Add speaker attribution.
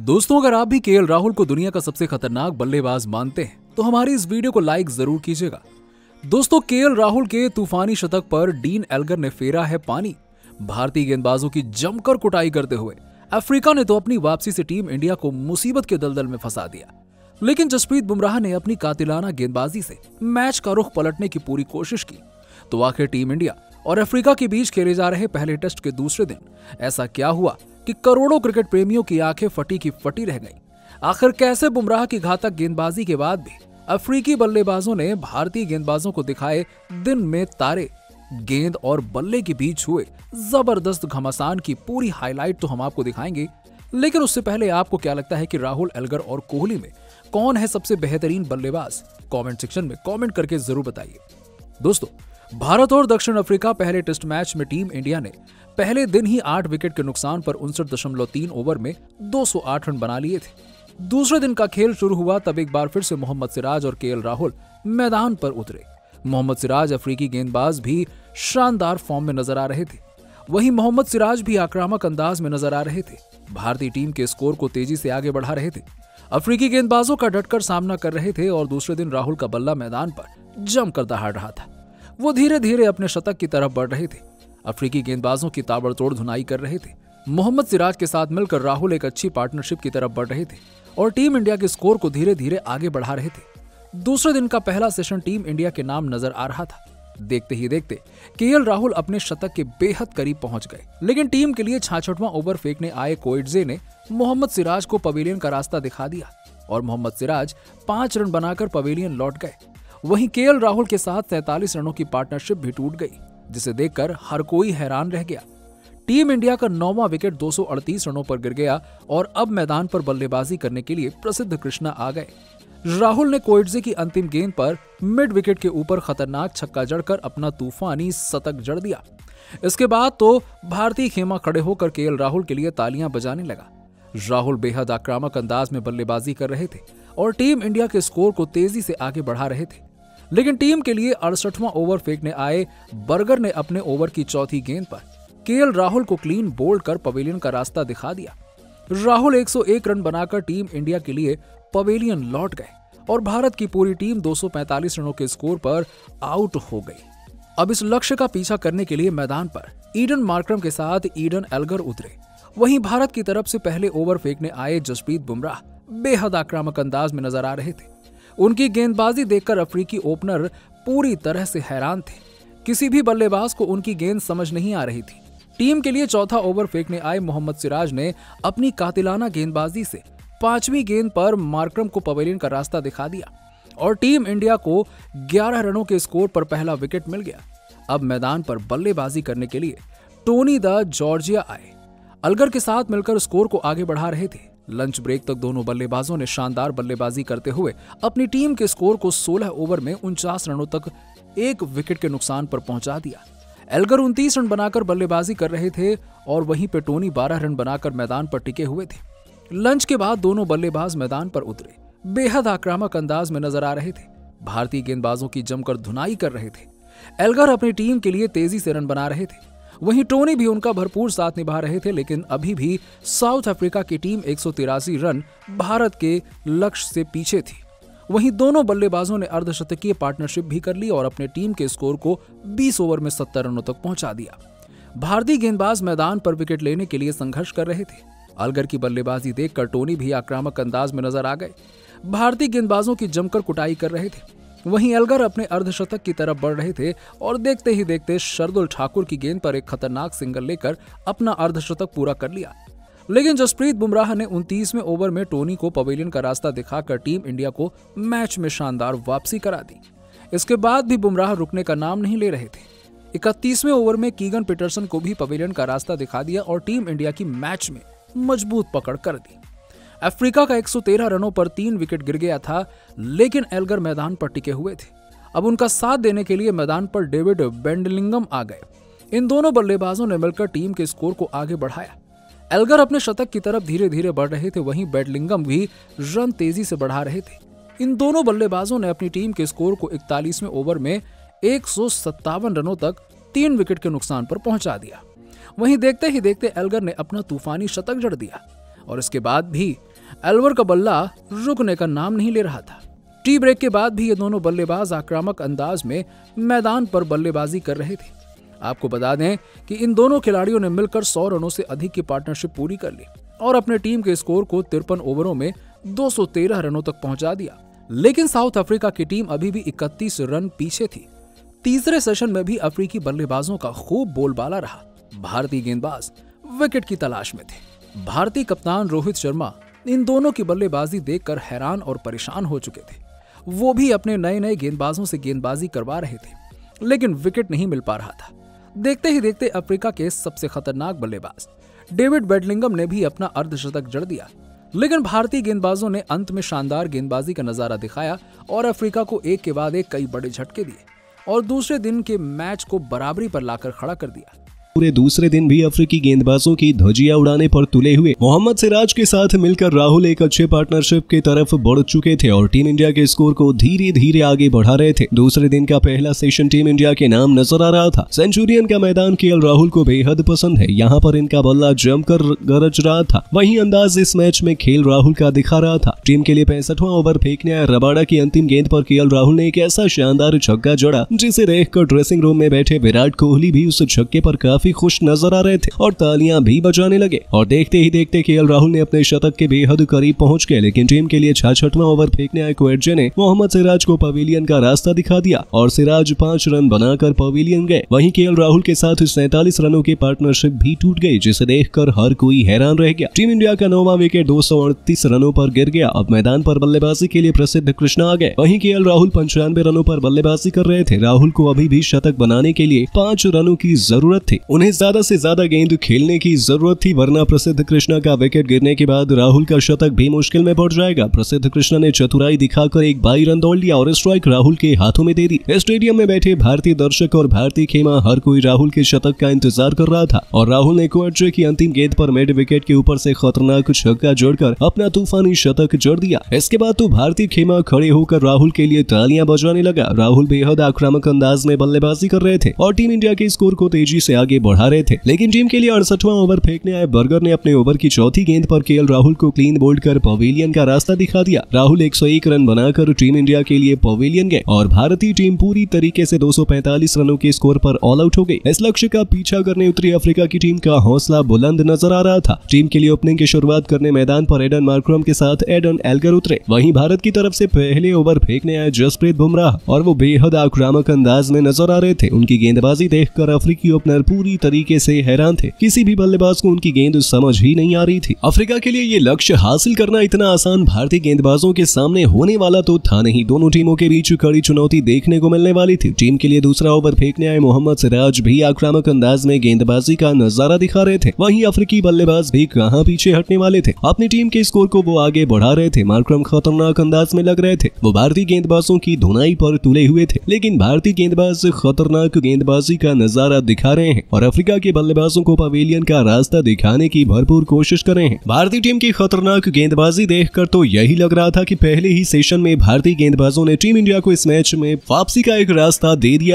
Speaker 1: दोस्तों, अगर आप भी के राहुल को दुनिया का सबसे खतरनाक बल्लेबाज मानते हैं तो हमारी इस वीडियो को लाइक ज़रूर कीजिएगा। दोस्तों के राहुल के तूफानी शतक पर डीन एल्गर ने फेरा है पानी। भारतीय गेंदबाजों की जमकर कुटाई करते हुए अफ्रीका ने तो अपनी वापसी से टीम इंडिया को मुसीबत के दलदल में फंसा दिया। लेकिन जसप्रीत बुमराह ने अपनी कातिलाना गेंदबाजी से मैच का रुख पलटने की पूरी कोशिश की। तो आखिर टीम इंडिया और अफ्रीका के बीच खेले जा रहे पहले टेस्ट के दूसरे दिन, ऐसा क्या हुआ कि करोड़ों क्रिकेट प्रेमियों की आँखें फटी की फटी रह गईं। आखिर कैसे बुमराह की घातक गेंदबाजी के बाद भी अफ्रीकी बल्लेबाजों ने भारतीय गेंदबाजों को दिखाए दिन में तारे, गेंद और बल्ले के बीच हुए ज़बरदस्त घमासान की पूरी हाईलाइट तो हम आपको दिखाएँगे, लेकिन उससे पहले आपको क्या लगता है कि राहुल एल्गर और कोहली में कौन है सबसे बेहतरीन बल्लेबाज कमेंट सेक्शन में कमेंट करके ज़रूर बताइए दोस्तों भारत और दक्षिण अफ्रीका पहले टेस्ट मैच में टीम इंडिया ने पहले दिन ही आठ विकेट के नुकसान पर उनसठ ओवर में 208 रन बना लिए थे। दूसरे दिन का खेल शुरू हुआ तब एक बार फिर से मोहम्मद सिराज और केएल राहुल मैदान पर उतरे। मोहम्मद सिराज अफ्रीकी गेंदबाज भी शानदार फॉर्म में नज़र आ रहे थे। वहीं मोहम्मद सिराज भी आक्रामक अंदाज में नज़र आ रहे थे। भारतीय टीम के स्कोर को तेज़ी से आगे बढ़ा रहे थे। अफ्रीकी गेंदबाजों का डटकर सामना कर रहे थे और दूसरे दिन राहुल का बल्ला मैदान पर जमकर दहाड़ रहा था। वो धीरे धीरे अपने शतक की तरफ़ बढ़ रहे थे। अफ्रीकी गेंदबाजों की ताबड़तोड़ धुनाई कर रहे थे। मोहम्मद सिराज के साथ मिलकर राहुल एक अच्छी पार्टनरशिप की तरफ़ बढ़ रहे थे और टीम इंडिया के स्कोर को धीरे धीरे आगे बढ़ा रहे थे। दूसरे दिन का पहला सेशन टीम इंडिया के नाम नज़र आ रहा था। देखते ही देखते केएल राहुल अपने शतक के बेहद करीब पहुँच गए। लेकिन टीम के लिए छाछठवां ओवर फेंकने आए कोइटजे ने मोहम्मद सिराज को पवेलियन का रास्ता दिखा दिया और मोहम्मद सिराज पाँच रन बनाकर पवेलियन लौट गए। वहीं के राहुल के साथ सैतालीस रनों की पार्टनरशिप भी टूट गई, जिसे देखकर हर कोई हैरान रह गया। टीम इंडिया का नौवां विकेट 238 रनों पर गिर गया और अब मैदान पर बल्लेबाजी करने के लिए प्रसिद्ध कृष्णा आ गए। राहुल ने कोइटजे की अंतिम गेंद पर मिड विकेट के ऊपर खतरनाक छक्का जड़कर अपना तूफानी शतक जड़ दिया। इसके बाद तो भारतीय खेमा खड़े होकर केएल राहुल के लिए तालियाँ बजाने लगा। राहुल बेहद आक्रामक अंदाज में बल्लेबाजी कर रहे थे और टीम इंडिया के स्कोर को तेज़ी से आगे बढ़ा रहे थे। लेकिन टीम के लिए अड़सठवां ओवर फेंकने आए बर्गर ने अपने ओवर की चौथी गेंद पर। के राहुल को क्लीन बोल्ड कर पवेलियन का रास्ता दिखा दिया। राहुल 101 रन बनाकर टीम इंडिया के लिए पवेलियन लौट गए और भारत की पूरी टीम 245 रनों के स्कोर पर आउट हो गई। अब इस लक्ष्य का पीछा करने के लिए मैदान पर ईडन मार्क्रम के साथ ईडन एल्गर उतरे। वहीं भारत की तरफ़ से पहले ओवर फेंकने आए जसप्रीत बुमराह। बेहद आक्रामक अंदाज में नज़र आ रहे थे। उनकी गेंदबाजी देखकर अफ्रीकी ओपनर पूरी तरह से हैरान थे। किसी भी बल्लेबाज को उनकी गेंद समझ नहीं आ रही थी। टीम के लिए चौथा ओवर फेंकने आए मोहम्मद सिराज ने अपनी कातिलाना गेंदबाजी से पांचवी गेंद पर मार्क्रम को पवेलियन का रास्ता दिखा दिया और टीम इंडिया को 11 रनों के स्कोर पर पहला विकेट मिल गया। अब मैदान पर बल्लेबाजी करने के लिए टोनी द जॉर्जिया आए। अलगर के साथ मिलकर स्कोर को आगे बढ़ा रहे थे। लंच ब्रेक तक दोनों बल्लेबाजों ने शानदार बल्लेबाजी करते हुए अपनी टीम के स्कोर को 16 ओवर में उनचास रनों तक एक विकेट के नुकसान पर पहुँचा दिया। एल्गर उनतीस रन बनाकर बल्लेबाजी कर रहे थे और वहीं पे टोनी 12 रन बनाकर मैदान पर टिके हुए थे। लंच के बाद दोनों बल्लेबाज मैदान पर उतरे। बेहद आक्रामक अंदाज में नज़र आ रहे थे। भारतीय गेंदबाजों की जमकर धुनाई कर रहे थे। एल्गर अपनी टीम के लिए तेज़ी से रन बना रहे थे। वहीं टोनी भी उनका भरपूर साथ निभा रहे थे, लेकिन अभी भी साउथ अफ्रीका की टीम एक रन भारत के लक्ष्य से पीछे थी। वहीं दोनों बल्लेबाजों ने अर्धशतकीय पार्टनरशिप भी कर ली और अपने टीम के स्कोर को 20 ओवर में 70 रनों तक पहुँचा दिया। भारतीय गेंदबाज मैदान पर विकेट लेने के लिए संघर्ष कर रहे थे। अलगर की बल्लेबाजी देखकर टोनी भी आक्रामक अंदाज में नज़र आ गए। भारतीय गेंदबाजों की जमकर कुटाई कर रहे थे। वहीं अलगर अपने अर्धशतक की तरफ़ बढ़ रहे थे और देखते ही देखते शरदुल ठाकुर की गेंद पर एक खतरनाक सिंगल लेकर अपना अर्धशतक पूरा कर लिया। लेकिन जसप्रीत बुमराह ने उनतीसवें ओवर में टोनी को पवेलियन का रास्ता दिखाकर टीम इंडिया को मैच में शानदार वापसी करा दी। इसके बाद भी बुमराह रुकने का नाम नहीं ले रहे थे। इकतीसवें ओवर में कीगन पीटरसन को भी पवेलियन का रास्ता दिखा दिया और टीम इंडिया की मैच में मज़बूत पकड़ कर दी। अफ्रीका का 113 रनों पर तीन विकेट गिर गया था, लेकिन एल्गर मैदान पर टिके हुए थे। अब उनका साथ देने के लिए मैदान पर डेविड बेंडलिंगम आ गए। इन दोनों बल्लेबाजों ने मिलकर टीम के स्कोर को आगे बढ़ाया। एल्गर अपने शतक की तरफ़ धीरे धीरे बढ़ रहे थे, वहीं बेडलिंगम भी रन तेज़ी से बढ़ा रहे थे। इन दोनों बल्लेबाजों ने अपनी टीम के स्कोर को इकतालीसवें ओवर में एक सौ सत्तावन रनों तक तीन विकेट के नुकसान पर पहुँचा दिया। वहीं देखते ही देखते एल्गर ने अपना तूफानी शतक जड़ दिया, और इसके बाद भी एल्वर का बल्ला रुकने का नाम नहीं ले रहा था। टी ब्रेक के बाद भी ये दोनों बल्लेबाज आक्रामक अंदाज में मैदान पर बल्लेबाजी कर रहे थे। आपको बता दें कि इन दोनों खिलाड़ियों ने मिलकर 100 रनों से अधिक की पार्टनरशिप पूरी कर ली और अपने टीम के स्कोर को तिरपन ओवरों में 213 रनों तक पहुँचा दिया। लेकिन साउथ अफ्रीका की टीम अभी भी 31 रन पीछे थी। तीसरे सेशन में भी अफ्रीकी बल्लेबाजों का खूब बोलबाला रहा। भारतीय गेंदबाज विकेट की तलाश में थे। भारतीय कप्तान रोहित शर्मा इन दोनों की बल्लेबाजी देखकर हैरान और परेशान हो चुके थे। वो भी अपने नए नए गेंदबाजों से गेंदबाजी करवा रहे थे, लेकिन विकेट नहीं मिल पा रहा था। देखते ही देखते अफ्रीका के सबसे खतरनाक बल्लेबाज, डेविड बेडलिंगम ने भी अपना अर्धशतक जड़ दिया। लेकिन भारतीय गेंदबाजों ने अंत में शानदार गेंदबाजी का नज़ारा दिखाया और अफ्रीका को एक के बाद एक कई बड़े झटके दिए और दूसरे दिन के मैच को बराबरी पर लाकर खड़ा कर दिया।
Speaker 2: पूरे दूसरे दिन भी अफ्रीकी गेंदबाजों की ध्वजिया उड़ाने पर तुले हुए। मोहम्मद सिराज के साथ मिलकर राहुल एक अच्छे पार्टनरशिप की तरफ़ बढ़ चुके थे और टीम इंडिया के स्कोर को धीरे धीरे आगे बढ़ा रहे थे। दूसरे दिन का पहला सेशन टीम इंडिया के नाम नज़र आ रहा था। सेंचुरियन का मैदान के राहुल को बेहद पसंद है। यहाँ पर इनका बल्ला जमकर गरज रहा था। वही अंदाज इस मैच में खेल राहुल का दिखा रहा था। टीम के लिए पैंसठवा ओवर फेंकने आया रबाडा की अंतिम गेंद पर के राहुल ने एक ऐसा शानदार छक्का जड़ा, जिसे देखकर ड्रेसिंग रूम में बैठे विराट कोहली भी उस छक्के पर काफ़ी खुश नज़र आ रहे थे और तालियाँ भी बजाने लगे। और देखते ही देखते के राहुल ने अपने शतक के बेहद करीब पहुँच गए, लेकिन टीम के लिए छठवा ओवर फेंकने आए क्वेटजे ने मोहम्मद सिराज को पवेलियन का रास्ता दिखा दिया और सिराज पाँच रन बनाकर पवेलियन गए। वहीं के राहुल के साथ सैतालीस रनों की पार्टनरशिप भी टूट गई, जिसे देखकर हर कोई हैरान रह गया। टीम इंडिया का नौवा विकेट दो सौ अड़तीस रनों पर गिर गया। अब मैदान पर बल्लेबाजी के लिए प्रसिद्ध कृष्णा आ गए। वहीं के राहुल पंचानवे रनों पर बल्लेबाजी कर रहे थे। राहुल को अभी भी शतक बनाने के लिए पाँच रनों की ज़रूरत थी। उन्हें ज़्यादा से ज़्यादा गेंद खेलने की ज़रूरत थी, वरना प्रसिद्ध कृष्णा का विकेट गिरने के बाद राहुल का शतक भी मुश्किल में पड़ जाएगा। प्रसिद्ध कृष्णा ने चतुराई दिखाकर एक बाई रन दौड़ लिया और स्ट्राइक राहुल के हाथों में दे दी। स्टेडियम में बैठे भारतीय दर्शक और भारतीय खेमा हर कोई राहुल के शतक का इंतज़ार कर रहा था और राहुल ने क्वार्टर की अंतिम गेंद पर मिड विकेट के ऊपर से खतरनाक छक्का जोड़कर अपना तूफानी शतक जोड़ दिया। इसके बाद तो भारतीय खेमा खड़े होकर राहुल के लिए तालियाँ बजाने लगा। राहुल बेहद आक्रामक अंदाज में बल्लेबाजी कर रहे थे और टीम इंडिया के स्कोर को तेज़ी से आगे बढ़ा रहे थे। लेकिन टीम के लिए अड़सठवा ओवर फेंकने आए बर्गर ने अपने ओवर की चौथी गेंद पर केएल राहुल को क्लीन बोल्ड कर पवेलियन का रास्ता दिखा दिया। राहुल 101 रन बनाकर टीम इंडिया के लिए पवेलियन गए और भारतीय टीम पूरी तरीके से 245 रनों के स्कोर पर ऑल आउट हो गई। इस लक्ष्य का पीछा करने उत्तरी अफ्रीका की टीम का हौसला बुलंद नज़र आ रहा था। टीम के लिए ओपनिंग की शुरुआत करने मैदान पर एडन मार्क्रम के साथ एडन एल्गर उतरे। वहीं भारत की तरफ़ से पहले ओवर फेंकने आए जसप्रीत बुमराह और वो बेहद आक्रामक अंदाज में नज़र आ रहे थे। उनकी गेंदबाजी देखकर अफ्रीकी ओपनर पूरी तरीके से हैरान थे। किसी भी बल्लेबाज को उनकी गेंद समझ ही नहीं आ रही थी। अफ्रीका के लिए ये लक्ष्य हासिल करना इतना आसान भारतीय गेंदबाजों के सामने होने वाला तो था नहीं। दोनों टीमों के बीच कड़ी चुनौती देखने को मिलने वाली थी। टीम के लिए दूसरा ओवर फेंकने आए मोहम्मद सिराज भी आक्रामक अंदाज में गेंदबाजी का नज़ारा दिखा रहे थे। वहीं अफ्रीकी बल्लेबाज भी कहाँ पीछे हटने वाले थे। अपनी टीम के स्कोर को वो आगे बढ़ा रहे थे। मार्क्रम खतरनाक अंदाज में लग रहे थे। वो भारतीय गेंदबाजों की धुनाई पर तुले हुए थे। लेकिन भारतीय गेंदबाज खतरनाक गेंदबाजी का नज़ारा दिखा रहे हैं और अफ्रीका के बल्लेबाजों को पवेलियन का रास्ता दिखाने की भरपूर कोशिश करे हैं। भारतीय टीम की खतरनाक गेंदबाजी देखकर तो यही लग रहा था कि पहले ही सेशन में भारतीय गेंदबाजों ने टीम इंडिया को इस मैच में वापसी का एक रास्ता दे दिया